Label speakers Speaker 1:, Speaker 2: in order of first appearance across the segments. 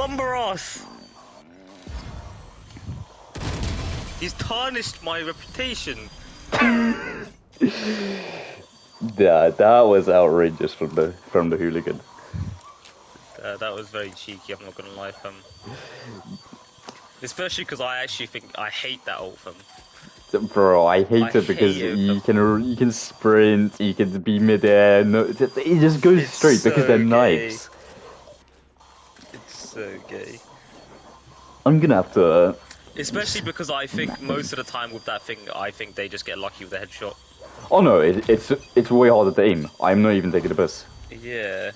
Speaker 1: Bumber ass! He's tarnished my reputation.
Speaker 2: Yeah, that was outrageous from the from the hooligan.
Speaker 1: Uh, that was very cheeky, I'm not gonna lie, fam. Especially because I actually think I hate that ult, fam.
Speaker 2: Bro, I hate
Speaker 1: I
Speaker 2: it because
Speaker 1: it,
Speaker 2: you can you can sprint, you can be midair. No, it just goes straight because they're
Speaker 1: gay.
Speaker 2: knives.
Speaker 1: It's so gay.
Speaker 2: I'm gonna have to. Uh,
Speaker 1: Especially because I think most of the time with that thing, I think they just get lucky with the headshot.
Speaker 2: oh no, it, it's it's way harder to aim. I'm not even taking the piss.
Speaker 1: Yeah.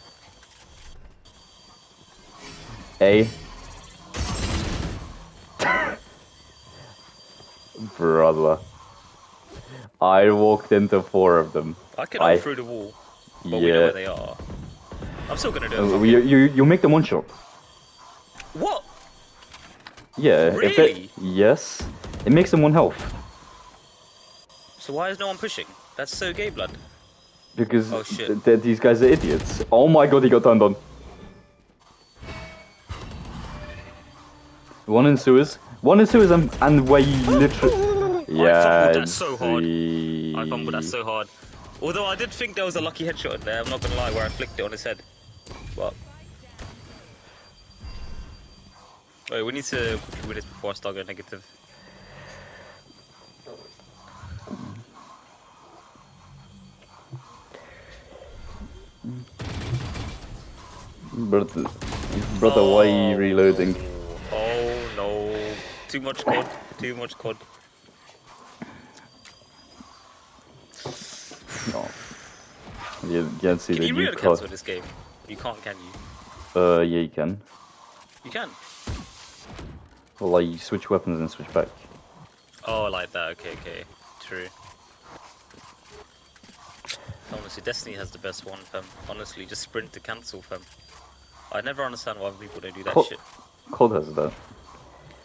Speaker 2: A. Brother. I walked into four of them.
Speaker 1: I can
Speaker 2: I-
Speaker 1: ult through the wall, but we know where they are. I'm still gonna do
Speaker 2: Uh,
Speaker 1: it.
Speaker 2: You, you, you make them one shot.
Speaker 1: What?
Speaker 2: Yeah. If they,
Speaker 1: Really?
Speaker 2: yes. It makes them one health.
Speaker 1: So why is no one pushing? That's so gay, blood.
Speaker 2: Because
Speaker 1: Oh, shit.
Speaker 2: th- th- these guys are idiots. Oh my god, he got turned on. One in sewers. One in sewers and, and where you literally. Yeah.
Speaker 1: fumbled that so hard.
Speaker 2: see.
Speaker 1: I fumbled that so hard. Although I did think there was a lucky headshot in there, I'm not gonna lie, where I flicked it on his head. But. Wait, we need to win this before I start going negative.
Speaker 2: Brother, brother why are you reloading?
Speaker 1: Oh no. Too much cod. Too much cod.
Speaker 2: No. You, can't see
Speaker 1: Can
Speaker 2: the
Speaker 1: you reload
Speaker 2: car.
Speaker 1: cancel this game? You can't, can you?
Speaker 2: Uh, yeah, you can.
Speaker 1: You can.
Speaker 2: Well, like, you switch weapons and switch back.
Speaker 1: Oh, like that. Okay, okay. True. Honestly, Destiny has the best one, fam. Honestly, just sprint to cancel, fam. I never understand why people don't do that
Speaker 2: Co-
Speaker 1: shit.
Speaker 2: COD has that.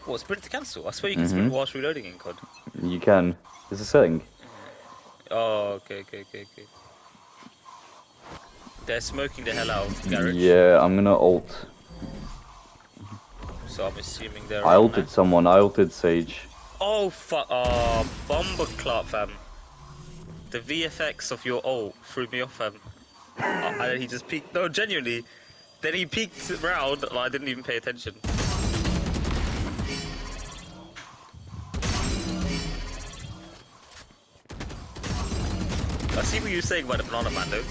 Speaker 1: What, sprint to cancel? I swear you can sprint
Speaker 2: Mhm.
Speaker 1: whilst reloading in COD.
Speaker 2: You can. It's a setting.
Speaker 1: Oh, okay, okay, okay, okay. They're smoking the hell out of garage.
Speaker 2: Yeah, I'm gonna ult.
Speaker 1: So I'm assuming they're.
Speaker 2: I ulted
Speaker 1: there.
Speaker 2: someone. I ulted Sage.
Speaker 1: Oh fuck! Oh, bomber clot, fam. The VFX of your ult threw me off, fam. Uh, and he just peeked. No, genuinely. Then he peeked round, and I didn't even pay attention. I see what you're saying about the banana man, though.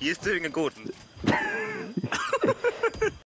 Speaker 1: He is doing a Gordon.